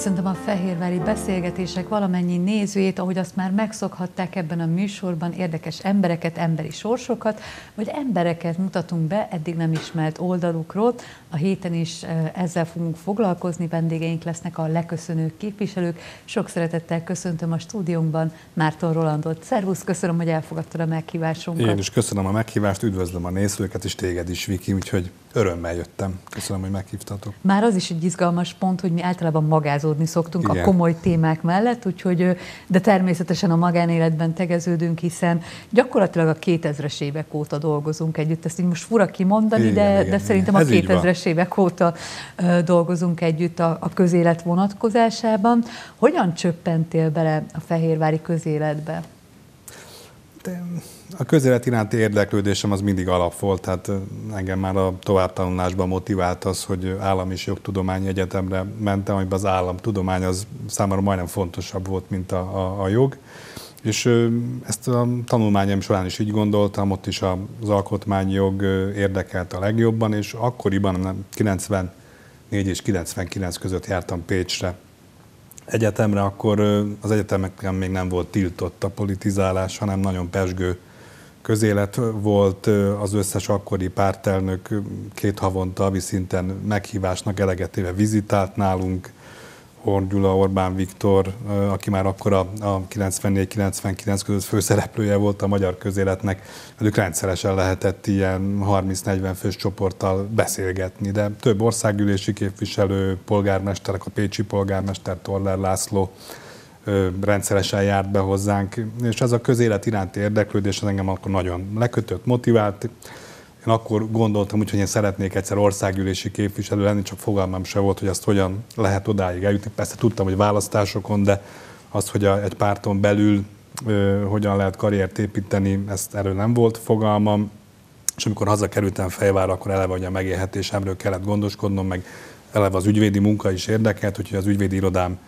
Köszöntöm a Fehérvári Beszélgetések valamennyi nézőjét, ahogy azt már megszokhatták ebben a műsorban, érdekes embereket, emberi sorsokat, vagy embereket mutatunk be eddig nem ismert oldalukról. A héten is ezzel fogunk foglalkozni, vendégeink lesznek a leköszönő képviselők. Sok szeretettel köszöntöm a stúdiónkban Márton Rolandot. Szervusz, köszönöm, hogy elfogadtad a meghívásunkat. Én is köszönöm a meghívást, üdvözlöm a nézőket, és téged is, Viki, úgyhogy örömmel jöttem. Köszönöm, hogy meghívtatok. Már az is egy izgalmas pont, hogy mi általában magázódni szoktunk Igen. a komoly témák mellett, úgyhogy, de természetesen a magánéletben tegeződünk, hiszen gyakorlatilag a 2000-es évek óta dolgozunk együtt. Ezt így most fura kimondani, igen, de, igen, de szerintem a 2000-es évek óta dolgozunk együtt a, a közélet vonatkozásában. Hogyan csöppentél bele a fehérvári közéletbe? De a közélet iránti érdeklődésem az mindig alap volt, tehát engem már a továbbtanulásban motivált az, hogy állam és jogtudományi egyetemre mentem, amiben az államtudomány az számomra majdnem fontosabb volt, mint a, a, a jog. És ezt a tanulmányom során is így gondoltam, ott is az alkotmányi jog érdekelt a legjobban, és akkoriban 94 és 99 között jártam Pécsre egyetemre, akkor az egyetemeken még nem volt tiltott a politizálás, hanem nagyon pesgő közélet volt, az összes akkori pártelnök két havonta avi szinten meghívásnak elegetéve vizitált nálunk, Horn Orbán Viktor, aki már akkor a, 94-99 között főszereplője volt a magyar közéletnek, velük rendszeresen lehetett ilyen 30-40 fős csoporttal beszélgetni, de több országgyűlési képviselő, polgármesterek, a pécsi polgármester Torler László, rendszeresen járt be hozzánk, és ez a közélet iránti érdeklődés az engem akkor nagyon lekötött, motivált. Én akkor gondoltam úgy, hogy én szeretnék egyszer országgyűlési képviselő lenni, csak fogalmam se volt, hogy azt hogyan lehet odáig eljutni. Persze tudtam, hogy választásokon, de az, hogy a, egy párton belül ö, hogyan lehet karriert építeni, ezt erről nem volt fogalmam. És amikor hazakerültem Fejvára, akkor eleve hogy a megélhetésemről kellett gondoskodnom, meg eleve az ügyvédi munka is érdekelt, úgyhogy az ügyvédi irodám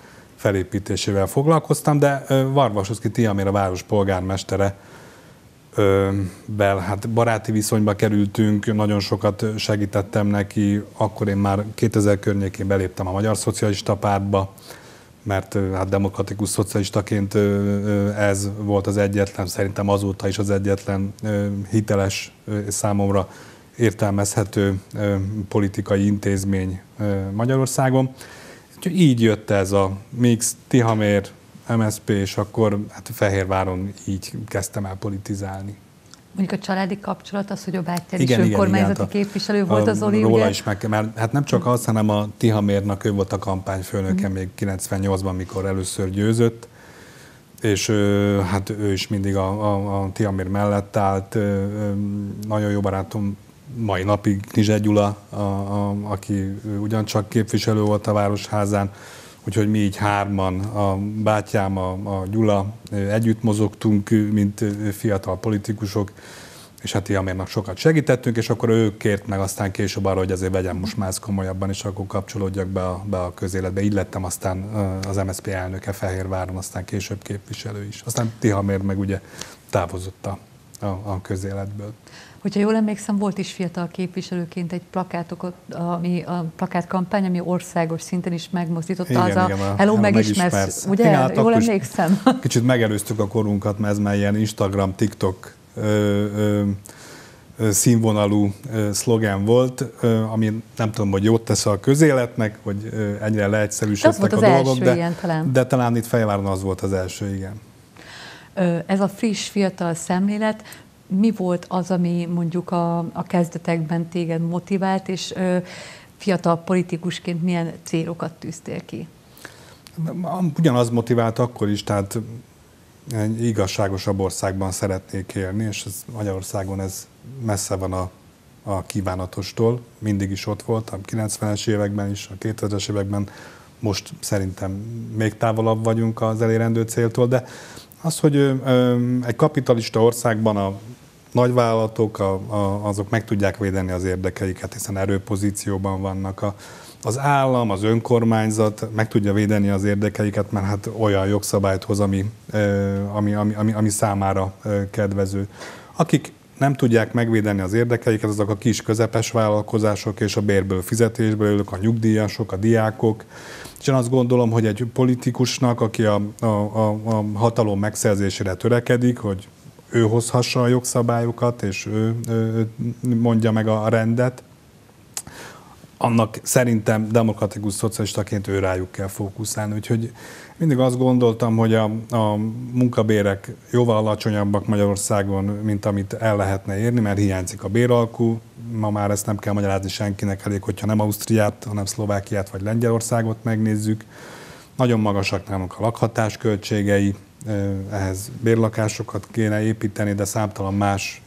felépítésével foglalkoztam, de Varvasoszki Tiamér a város polgármestere, bel, hát baráti viszonyba kerültünk, nagyon sokat segítettem neki, akkor én már 2000 környékén beléptem a Magyar Szocialista Pártba, mert hát demokratikus szocialistaként ez volt az egyetlen, szerintem azóta is az egyetlen hiteles számomra értelmezhető politikai intézmény Magyarországon. Úgyhogy így jött ez a mix, Tihamér, MSP, és akkor hát Fehérváron így kezdtem el politizálni. Mondjuk a családi kapcsolat, az, hogy a bátyád is önkormányzati igen, képviselő volt az Oli, Róla ugye? is meg, mert hát nem csak az, hanem a Tihamérnak ő volt a kampányfőnöke mm. még 98-ban, mikor először győzött, és hát ő is mindig a, a, a Tihamér mellett állt. Nagyon jó barátom mai napig Knizse Gyula, a, a, aki ugyancsak képviselő volt a Városházán, úgyhogy mi így hárman, a bátyám, a, a Gyula együtt mozogtunk, mint fiatal politikusok, és hát Iamérnak sokat segítettünk, és akkor ő kért meg aztán később arra, hogy azért vegyem most ezt komolyabban, és akkor kapcsolódjak be a, be a közéletbe. Így lettem aztán az MSZP elnöke Fehérváron, aztán később képviselő is. Aztán Tihamér meg ugye távozott a, a, a közéletből. Hogyha jól emlékszem, volt is fiatal képviselőként egy plakátok, ami a plakátkampány, ami országos szinten is megmozdította, igen, az igen, a Hello, megismersz, ugye? Igen, hát jól emlékszem? Kicsit megelőztük a korunkat, mert ez már ilyen Instagram, TikTok ö, ö, színvonalú szlogen volt, ami nem tudom, hogy jót tesz a közéletnek, vagy ennyire leegyszerűsödtek a dolgok, de, ilyen, talán. de talán itt Fejváron az volt az első, igen. Ez a friss, fiatal szemlélet mi volt az, ami mondjuk a, a kezdetekben téged motivált, és ö, fiatal politikusként milyen célokat tűztél ki? Ugyanaz motivált akkor is, tehát egy igazságosabb országban szeretnék élni, és ez Magyarországon ez messze van a, a kívánatostól, mindig is ott volt, a 90-es években is, a 2000-es években most szerintem még távolabb vagyunk az elérendő céltól, de az, hogy egy kapitalista országban a nagyvállalatok, a, a, azok meg tudják védeni az érdekeiket, hiszen erőpozícióban vannak. A, az állam, az önkormányzat meg tudja védeni az érdekeiket, mert hát olyan jogszabályt hoz, ami, ami, ami, ami, ami számára kedvező. Akik nem tudják megvédeni az érdekeiket, azok a kis közepes vállalkozások és a bérből fizetésből élők, a nyugdíjasok, a diákok. És én azt gondolom, hogy egy politikusnak, aki a, a, a, a hatalom megszerzésére törekedik, hogy ő hozhassa a jogszabályokat, és ő, ő mondja meg a rendet, annak szerintem demokratikus szocialistaként ő rájuk kell fókuszálni. Úgyhogy mindig azt gondoltam, hogy a, a munkabérek jóval alacsonyabbak Magyarországon, mint amit el lehetne érni, mert hiányzik a béralkú. Ma már ezt nem kell magyarázni senkinek, elég, hogyha nem Ausztriát, hanem Szlovákiát vagy Lengyelországot megnézzük. Nagyon magasak nálunk a lakhatás költségei, ehhez bérlakásokat kéne építeni, de számtalan más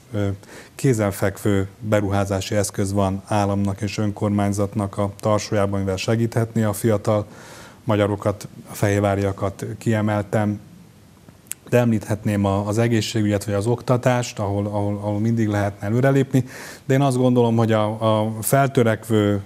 kézenfekvő beruházási eszköz van államnak és önkormányzatnak a tarsójában, mivel segíthetni a fiatal magyarokat, a fehérváriakat kiemeltem, de említhetném az egészségügyet vagy az oktatást, ahol, ahol, ahol mindig lehetne előrelépni, de én azt gondolom, hogy a, a feltörekvő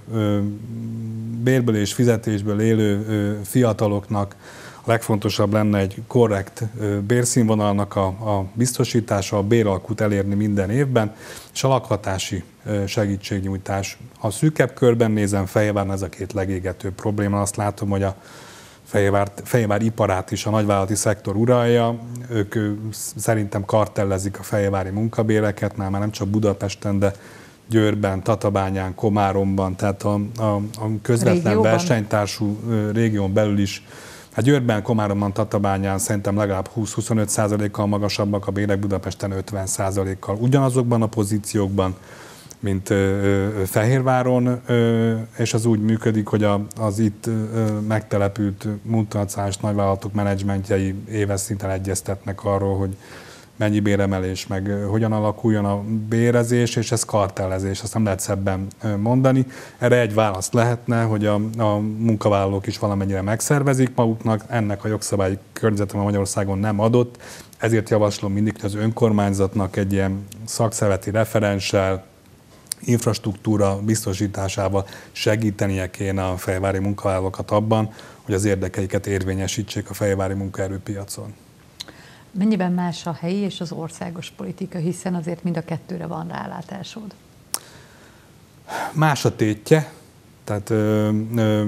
bérből és fizetésből élő fiataloknak a legfontosabb lenne egy korrekt bérszínvonalnak a, a biztosítása, a béralkut elérni minden évben, és a lakhatási segítségnyújtás. Ha szűkebb körben nézem, Fehérváron ez a két legégető probléma. Azt látom, hogy a Fehérvár iparát is a nagyvállalati szektor uralja. Ők szerintem kartellezik a fehérvári munkabéreket, már, nem csak Budapesten, de Győrben, Tatabányán, Komáromban, tehát a, a, a közvetlen régióban. versenytársú régión belül is Hát Győrben, Komáromban, Tatabányán szerintem legalább 20-25 százalékkal magasabbak a bérek, Budapesten 50 százalékkal. Ugyanazokban a pozíciókban, mint Fehérváron, és az úgy működik, hogy az itt megtelepült multinacionális nagyvállalatok menedzsmentjei éves szinten egyeztetnek arról, hogy mennyi béremelés, meg hogyan alakuljon a bérezés, és ez kartellezés, azt nem lehet szebben mondani. Erre egy válasz lehetne, hogy a, a munkavállalók is valamennyire megszervezik maguknak, ennek a jogszabályi környezete Magyarországon nem adott, ezért javaslom mindig, hogy az önkormányzatnak egy ilyen szakszerveti referenssel, infrastruktúra biztosításával segítenie kéne a fejvári munkavállalókat abban, hogy az érdekeiket érvényesítsék a fejvári munkaerőpiacon. Mennyiben más a helyi és az országos politika, hiszen azért mind a kettőre van rálátásod? Más a tétje, tehát ö, ö,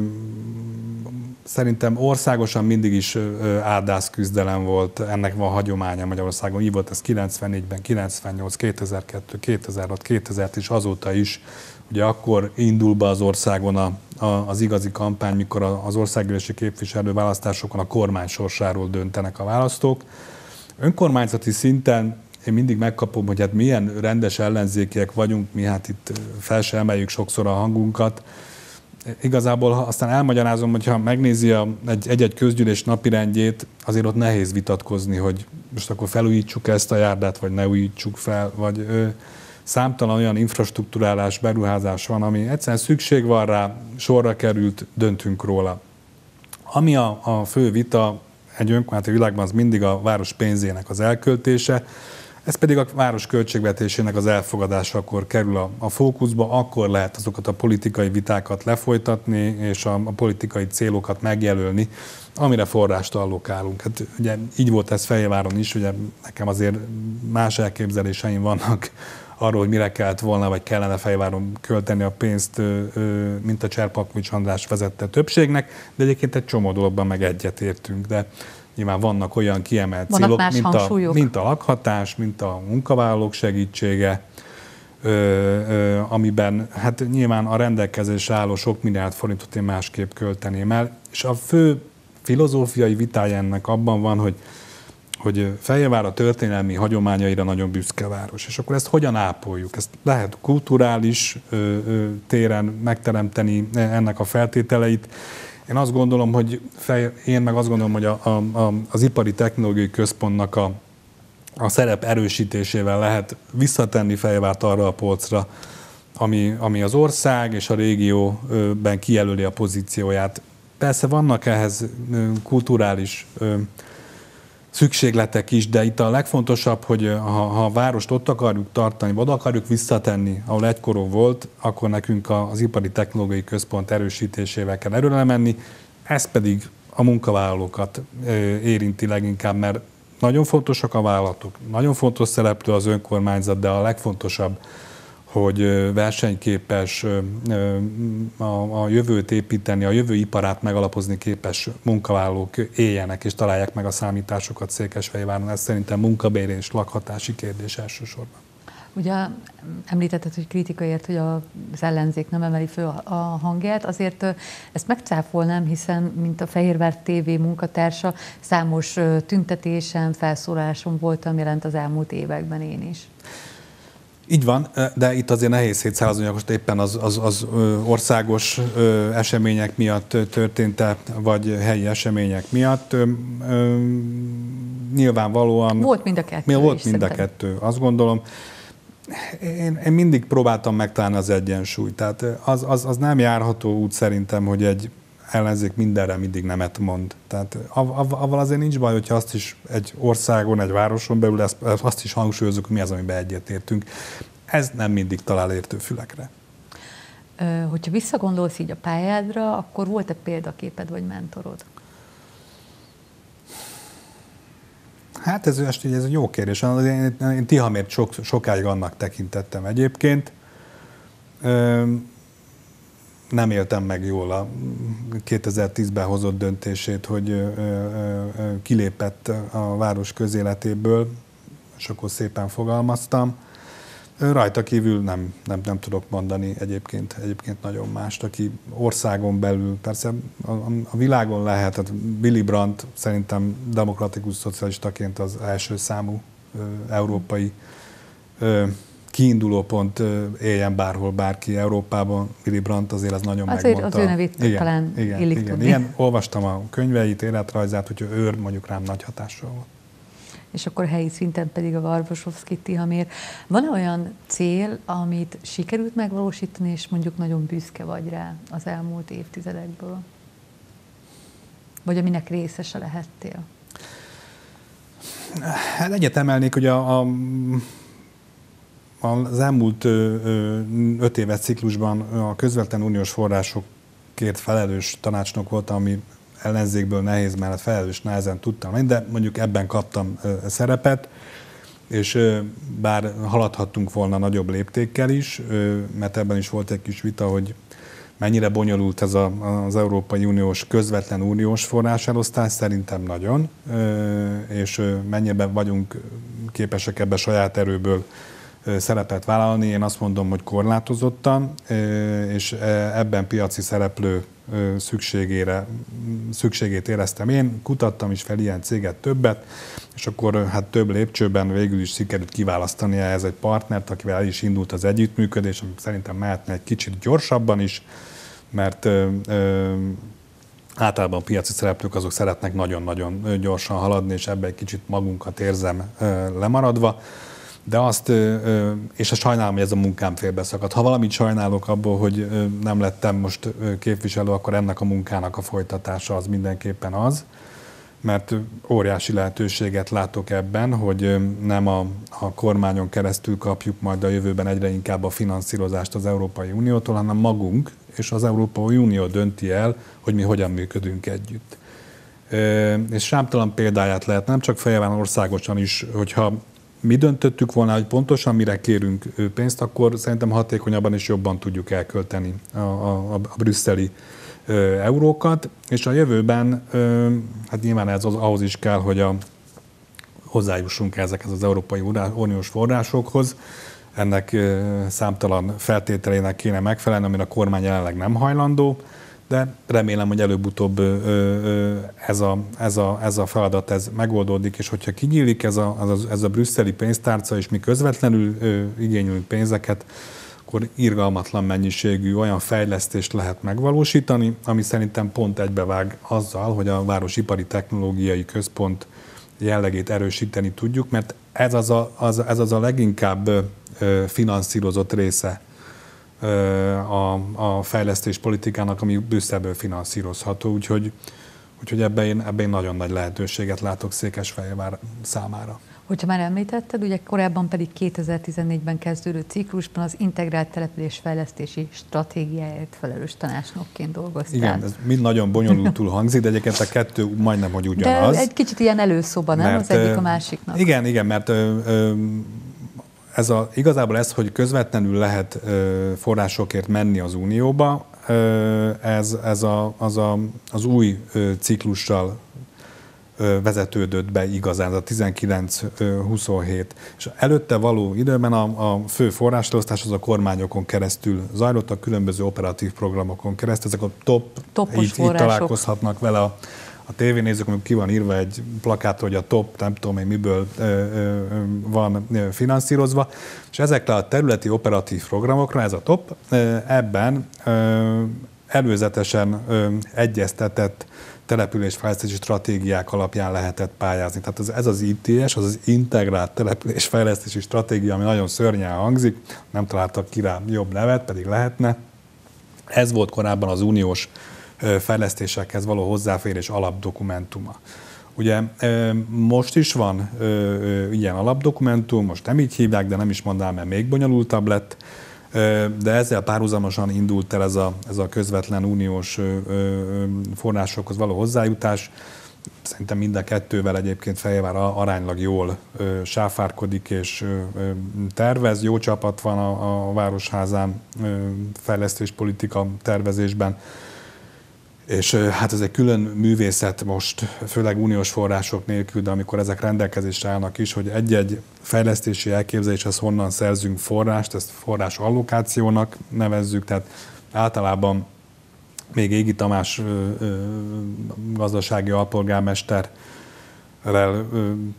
szerintem országosan mindig is áldász küzdelem volt, ennek van hagyománya Magyarországon. Így volt ez 94-ben, 98, 2002, 2006, 2000 és azóta is. Ugye akkor indul be az országon a, a, az igazi kampány, mikor az országgyűlési képviselő választásokon a kormány sorsáról döntenek a választók. Önkormányzati szinten én mindig megkapom, hogy hát milyen rendes ellenzékiek vagyunk, mi hát itt fel sokszor a hangunkat. Igazából ha aztán elmagyarázom, hogyha megnézi a, egy, egy-egy közgyűlés napirendjét, azért ott nehéz vitatkozni, hogy most akkor felújítsuk ezt a járdát, vagy ne újítsuk fel, vagy ö, számtalan olyan infrastruktúrálás, beruházás van, ami egyszerűen szükség van rá, sorra került, döntünk róla. Ami a, a fő vita egy önkormányzati világban az mindig a város pénzének az elköltése, ez pedig a város költségvetésének az elfogadása akkor kerül a, a fókuszba, akkor lehet azokat a politikai vitákat lefolytatni, és a, a politikai célokat megjelölni, amire forrást allokálunk. Hát ugye így volt ez Fejváron is, ugye nekem azért más elképzeléseim vannak arról, hogy mire kellett volna, vagy kellene Fejváron költeni a pénzt, mint a Cserpakvics András vezette többségnek, de egyébként egy csomó dologban meg egyetértünk, de nyilván vannak olyan kiemelt vannak célok, mint a, mint a lakhatás, mint a munkavállalók segítsége, ö, ö, amiben hát nyilván a rendelkezésre álló sok milliárd forintot én másképp költeném el, és a fő filozófiai vitája ennek abban van, hogy hogy Fehérvár a történelmi hagyományaira nagyon büszke város. És akkor ezt hogyan ápoljuk? Ezt lehet kulturális ö, ö, téren megteremteni ennek a feltételeit. Én azt gondolom, hogy fej, én meg azt gondolom, hogy a, a, a, az ipari technológiai központnak a, a szerep erősítésével lehet visszatenni Fehérvárt arra a polcra, ami, ami az ország és a régióben kijelöli a pozícióját. Persze vannak ehhez kulturális szükségletek is, de itt a legfontosabb, hogy ha, ha a várost ott akarjuk tartani, vagy akarjuk visszatenni, ahol egykorú volt, akkor nekünk az Ipari Technológiai Központ erősítésével kell erőre menni, ez pedig a munkavállalókat érinti leginkább, mert nagyon fontosak a vállalatok, nagyon fontos szereplő az önkormányzat, de a legfontosabb, hogy versenyképes, a, jövőt építeni, a jövő iparát megalapozni képes munkavállalók éljenek és találják meg a számításokat Székesfehérváron. Ez szerintem munkabér és lakhatási kérdés elsősorban. Ugye említetted, hogy kritika ért, hogy az ellenzék nem emeli föl a hangját, azért ezt megcáfolnám, hiszen mint a Fehérvár TV munkatársa számos tüntetésen, felszóláson voltam jelent az elmúlt években én is. Így van, de itt azért nehéz szétszállazni, hogy most éppen az, az, az országos események miatt történt-e, vagy helyi események miatt. Nyilvánvalóan... Volt mind a kettő. Volt mind a kettő, azt gondolom. Én, én mindig próbáltam megtalálni az egyensúlyt. Tehát az, az, az nem járható út szerintem, hogy egy ellenzék mindenre mindig nemet mond. Tehát avval azért nincs baj, hogyha azt is egy országon, egy városon belül ezt, azt is hangsúlyozunk, mi az, amiben egyetértünk. Ez nem mindig talál értő fülekre. Hogyha visszagondolsz így a pályádra, akkor volt-e példaképed vagy mentorod? Hát ez, ez egy jó kérdés. Én, én Tihamért sok, sokáig annak tekintettem egyébként nem éltem meg jól a 2010-ben hozott döntését, hogy kilépett a város közéletéből, és akkor szépen fogalmaztam. Rajta kívül nem, nem, nem tudok mondani egyébként, egyébként nagyon mást, aki országon belül, persze a, a világon lehet, tehát Billy Brandt szerintem demokratikus szocialistaként az első számú ö, európai ö, kiinduló pont éljen bárhol bárki Európában. Willy Brandt azért az nagyon azért megmondta. az ő nevét igen, talán igen, illik igen. tudni. Ilyen, olvastam a könyveit, életrajzát, hogy ő mondjuk rám nagy hatással volt. És akkor helyi szinten pedig a Varvosovszki Tihamér. Van olyan cél, amit sikerült megvalósítani, és mondjuk nagyon büszke vagy rá az elmúlt évtizedekből? Vagy aminek részese lehettél? Hát egyet emelnék, hogy a, a az elmúlt öt éves ciklusban a közvetlen uniós forrásokért felelős tanácsnok voltam, ami ellenzékből nehéz mellett felelős nehezen tudtam de mondjuk ebben kaptam szerepet, és bár haladhattunk volna nagyobb léptékkel is, mert ebben is volt egy kis vita, hogy mennyire bonyolult ez a, az Európai Uniós közvetlen uniós forráselosztás, szerintem nagyon, és mennyire vagyunk képesek ebbe saját erőből szerepet vállalni. Én azt mondom, hogy korlátozottan, és ebben piaci szereplő szükségére, szükségét éreztem én. Kutattam is fel ilyen céget többet, és akkor hát több lépcsőben végül is sikerült kiválasztani ez egy partnert, akivel el is indult az együttműködés, ami szerintem mehetne egy kicsit gyorsabban is, mert ö, ö, általában piaci szereplők azok szeretnek nagyon-nagyon gyorsan haladni, és ebbe egy kicsit magunkat érzem ö, lemaradva de azt, és a sajnálom, hogy ez a munkám félbeszakadt. Ha valamit sajnálok abból, hogy nem lettem most képviselő, akkor ennek a munkának a folytatása az mindenképpen az, mert óriási lehetőséget látok ebben, hogy nem a, a kormányon keresztül kapjuk majd a jövőben egyre inkább a finanszírozást az Európai Uniótól, hanem magunk és az Európai Unió dönti el, hogy mi hogyan működünk együtt. És sámtalan példáját lehet nem csak Fejeván országosan is, hogyha mi döntöttük volna, hogy pontosan mire kérünk pénzt, akkor szerintem hatékonyabban és jobban tudjuk elkölteni a, a, a brüsszeli ö, eurókat, és a jövőben, ö, hát nyilván ez az, ahhoz is kell, hogy a, hozzájussunk ezekhez az Európai Uniós forrásokhoz, ennek számtalan feltételének kéne megfelelni, amire a kormány jelenleg nem hajlandó, de remélem, hogy előbb-utóbb ez a, ez, a, ez a feladat ez megoldódik, és hogyha kinyílik ez a, az, ez a brüsszeli pénztárca, és mi közvetlenül igényülünk pénzeket, akkor irgalmatlan mennyiségű olyan fejlesztést lehet megvalósítani, ami szerintem pont egybevág azzal, hogy a Városipari Technológiai Központ jellegét erősíteni tudjuk, mert ez az a, az, ez az a leginkább finanszírozott része a, a fejlesztés politikának, ami Brüsszelből finanszírozható, úgyhogy, úgyhogy ebben én, ebben én nagyon nagy lehetőséget látok Székesfehérvár számára. Hogyha már említetted, ugye korábban pedig 2014-ben kezdődő ciklusban az integrált településfejlesztési stratégiáért felelős tanácsnokként dolgoztál. Igen, ez mind nagyon bonyolultul hangzik, de egyébként a kettő majdnem, hogy ugyanaz. De egy kicsit ilyen előszoba, nem? Mert, az egyik a másiknak. Igen, igen, mert ö, ö, ez a, igazából ez, hogy közvetlenül lehet ö, forrásokért menni az Unióba, ö, ez, ez a, az, a, az új ö, ciklussal vezetődött be igazán, a 19-27. És előtte való időben a, a fő forrásosztás az a kormányokon keresztül zajlott, a különböző operatív programokon keresztül. Ezek a top, Topos így, így találkozhatnak vele a, a tévénézők, amikor ki van írva egy plakát, hogy a top, nem tudom én miből ö, ö, van finanszírozva, és ezekre a területi operatív programokra, ez a top, ebben ö, előzetesen ö, egyeztetett településfejlesztési stratégiák alapján lehetett pályázni. Tehát ez, ez az ITS, az az integrált településfejlesztési stratégia, ami nagyon szörnyen hangzik, nem találtak ki rá jobb nevet, pedig lehetne. Ez volt korábban az uniós fejlesztésekhez való hozzáférés alapdokumentuma. Ugye most is van ilyen alapdokumentum, most nem így hívják, de nem is mondanám, mert még bonyolultabb lett de ezzel párhuzamosan indult el ez a, ez a közvetlen uniós forrásokhoz való hozzájutás. Szerintem mind a kettővel egyébként Fejvár aránylag jól sáfárkodik és tervez. Jó csapat van a, a Városházán fejlesztéspolitika tervezésben. És hát ez egy külön művészet most, főleg uniós források nélkül, de amikor ezek rendelkezésre állnak is, hogy egy-egy fejlesztési elképzeléshez honnan szerzünk forrást, ezt forrás allokációnak nevezzük, tehát általában még Égi Tamás ö, ö, gazdasági alpolgármester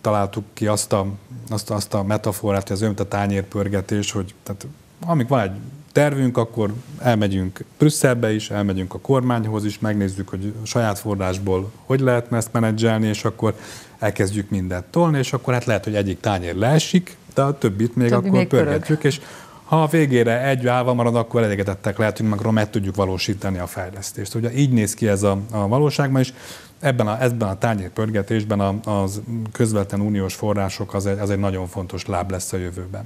találtuk ki azt a, azt, azt a metaforát, hogy az mint a tányérpörgetés, hogy tehát, amik van egy tervünk, akkor elmegyünk Brüsszelbe is, elmegyünk a kormányhoz is, megnézzük, hogy a saját forrásból hogy lehetne ezt menedzselni, és akkor elkezdjük mindent tolni, és akkor hát lehet, hogy egyik tányér leesik, de a többit még Többi akkor még pörgetjük, pörög. és ha a végére egy állva marad, akkor elégedettek lehetünk, meg meg tudjuk valósítani a fejlesztést. Ugye így néz ki ez a, a valóságban, és ebben a, ebben a tányérpörgetésben az közvetlen uniós források az egy, az egy nagyon fontos láb lesz a jövőben.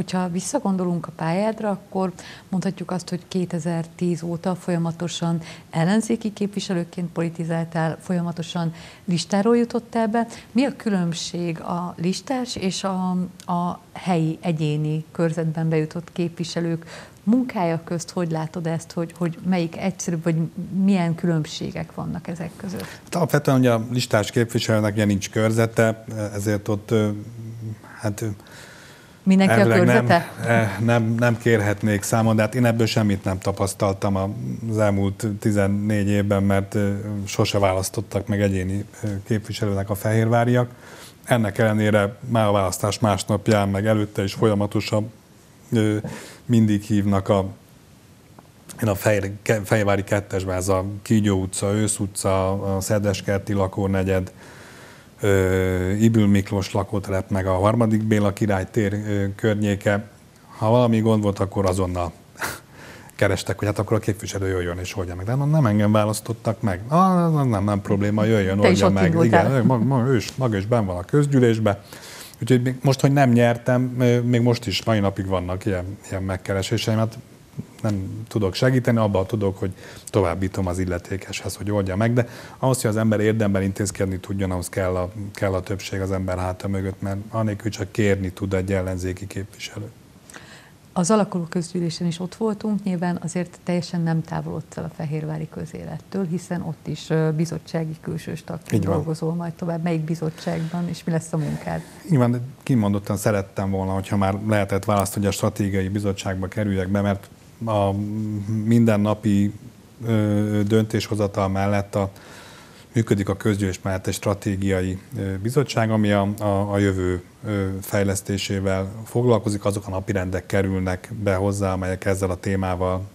Hogyha visszagondolunk a pályádra, akkor mondhatjuk azt, hogy 2010 óta folyamatosan ellenzéki képviselőként politizáltál, folyamatosan listáról jutottál be. Mi a különbség a listás és a, a helyi egyéni körzetben bejutott képviselők munkája közt hogy látod ezt, hogy, hogy melyik egyszerűbb, vagy milyen különbségek vannak ezek között? Hát alapvetően ugye a listás képviselőnek ilyen nincs körzete, ezért ott hát Mindenki a körzete? Nem, eh, nem, nem kérhetnék számon, de hát én ebből semmit nem tapasztaltam az elmúlt 14 évben, mert eh, sose választottak meg egyéni eh, képviselőnek a fehérváriak. Ennek ellenére már a választás másnapján, meg előtte is folyamatosan mindig hívnak a én a Fejvári kettesben, ez a Kígyó utca, Ősz utca, a Szedeskerti lakónegyed, Ibül Miklós lakótelep, meg a harmadik Béla király tér környéke. Ha valami gond volt, akkor azonnal kerestek, hogy hát akkor a képviselő jöjjön és oldja meg. De nem engem választottak meg. Ah, nem, nem, nem probléma, jöjjön, Te oldja meg. Igen, maga, maga, ő, maga is benn van a közgyűlésbe. Úgyhogy most, hogy nem nyertem, még most is mai napig vannak ilyen, ilyen megkereséseim. Hát nem tudok segíteni, abban tudok, hogy továbbítom az illetékeshez, hogy oldja meg, de ahhoz, hogy az ember érdemben intézkedni tudjon, ahhoz kell a, kell a többség az ember háta mögött, mert anélkül csak kérni tud egy ellenzéki képviselő. Az alakuló közgyűlésen is ott voltunk, nyilván azért teljesen nem távolodsz el a fehérvári közélettől, hiszen ott is bizottsági külsős tagként dolgozol majd tovább. Melyik bizottságban, és mi lesz a munkád? Nyilván kimondottan szerettem volna, hogyha már lehetett választani, hogy a stratégiai bizottságba kerüljek be, mert a mindennapi döntéshozatal mellett a, működik a közgyűlés mellett egy stratégiai bizottság, ami a, a, a jövő fejlesztésével foglalkozik, azok a napirendek kerülnek be hozzá, amelyek ezzel a témával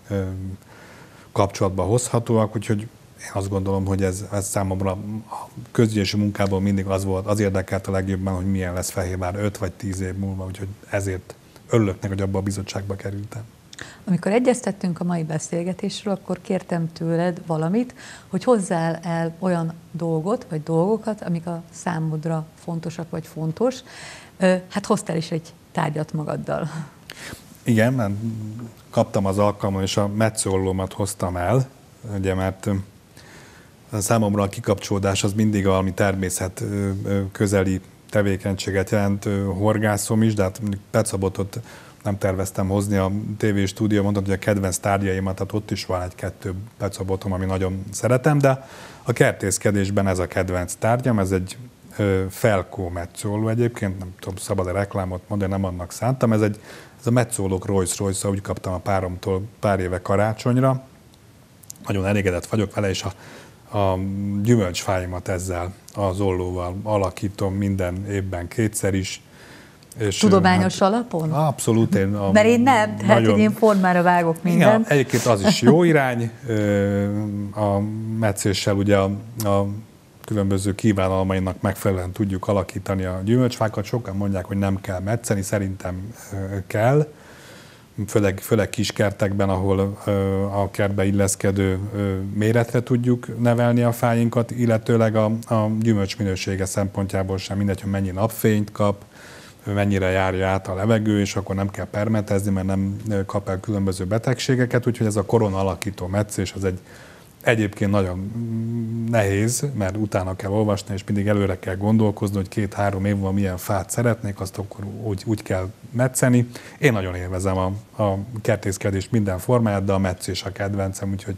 kapcsolatba hozhatóak, úgyhogy én azt gondolom, hogy ez, ez számomra a közgyűlési munkából mindig az volt, az érdekelt a legjobban, hogy milyen lesz Fehérvár 5 vagy 10 év múlva, úgyhogy ezért örülök neki, hogy abba a bizottságba kerültem. Amikor egyeztettünk a mai beszélgetésről, akkor kértem tőled valamit, hogy hozzál el olyan dolgot, vagy dolgokat, amik a számodra fontosak, vagy fontos. Hát hoztál is egy tárgyat magaddal. Igen, mert kaptam az alkalmat, és a metszóllómat hoztam el, ugye, mert számomra a kikapcsolódás az mindig valami természet közeli tevékenységet jelent, horgászom is, de hát Pecabotot nem terveztem hozni a TV stúdió, mondtam, hogy a kedvenc tárgyaimat, tehát ott is van egy-kettő pecabotom, ami nagyon szeretem, de a kertészkedésben ez a kedvenc tárgyam, ez egy felkó metszóló egyébként, nem tudom, szabad a reklámot mondani, nem annak szántam, ez, egy, ez a metszólók Rolls Royce, úgy kaptam a páromtól pár éve karácsonyra, nagyon elégedett vagyok vele, és a a gyümölcsfáimat ezzel az ollóval alakítom minden évben kétszer is. És Tudományos hát, alapon? Abszolút. Én a, Mert én nem, tehát nagyon, én formára vágok mindent. Igen, egyébként az is jó irány. A meccéssel ugye a, a különböző kívánalmainak megfelelően tudjuk alakítani a gyümölcsfákat. Sokan mondják, hogy nem kell metszeni, szerintem kell főleg, főleg kiskertekben, ahol a kertbe illeszkedő méretre tudjuk nevelni a fáinkat, illetőleg a, a gyümölcs minősége szempontjából sem mindegy, hogy mennyi napfényt kap, mennyire járja át a levegő, és akkor nem kell permetezni, mert nem kap el különböző betegségeket, úgyhogy ez a korona alakító meccés az egy Egyébként nagyon nehéz, mert utána kell olvasni, és mindig előre kell gondolkozni, hogy két-három év van milyen fát szeretnék, azt akkor úgy, úgy kell metszeni. Én nagyon élvezem a, a kertészkedés minden formáját, de a metszés a kedvencem, úgyhogy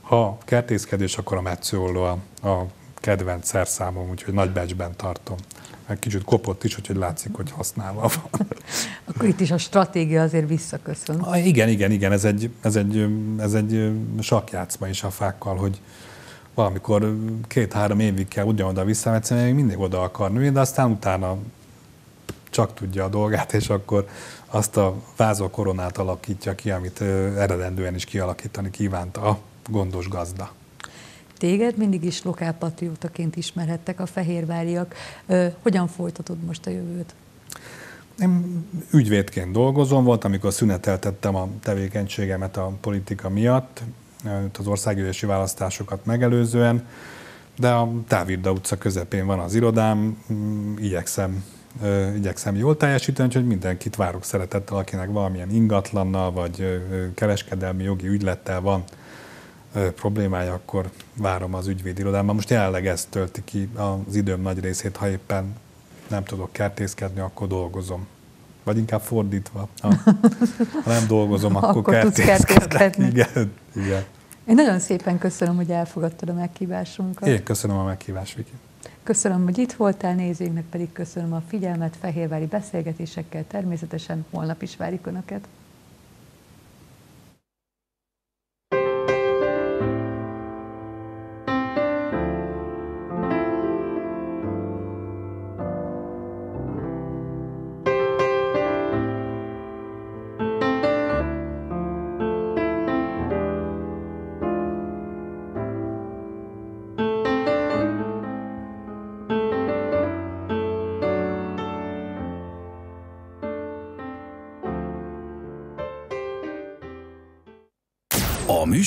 ha kertészkedés, akkor a metszőolló a, a kedvenc szerszámom, úgyhogy nagy becsben tartom meg kicsit kopott is, úgyhogy látszik, hogy használva van. Akkor itt is a stratégia azért visszaköszön. Ah, igen, igen, igen, ez egy, ez egy, ez egy sakjátszma is a fákkal, hogy valamikor két-három évig kell ugyanoda visszametszeni, még mindig oda akar nőni, de aztán utána csak tudja a dolgát, és akkor azt a vázó koronát alakítja ki, amit eredendően is kialakítani kívánta a gondos gazda. Téged mindig is lokálpatriótaként ismerhettek a fehérváriak. Hogyan folytatod most a jövőt? Én ügyvédként dolgozom, volt, amikor szüneteltettem a tevékenységemet a politika miatt, az országgyűlési választásokat megelőzően, de a Távirda utca közepén van az irodám, mm, igyekszem, igyekszem jól teljesíteni, hogy mindenkit várok szeretettel, akinek valamilyen ingatlannal vagy kereskedelmi jogi ügylettel van problémája, akkor várom az ügyvédirodában. Most jelenleg ez tölti ki az időm nagy részét, ha éppen nem tudok kertészkedni, akkor dolgozom. Vagy inkább fordítva. Ha, ha nem dolgozom, akkor, akkor kertészkedni. Igen, igen. Én nagyon szépen köszönöm, hogy elfogadtad a meghívásunkat. Én köszönöm a meghívást, Viki. Köszönöm, hogy itt voltál, nézőinknek pedig köszönöm a figyelmet, fehérvári beszélgetésekkel természetesen holnap is várjuk Önöket.